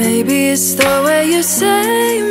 Maybe it's the way you say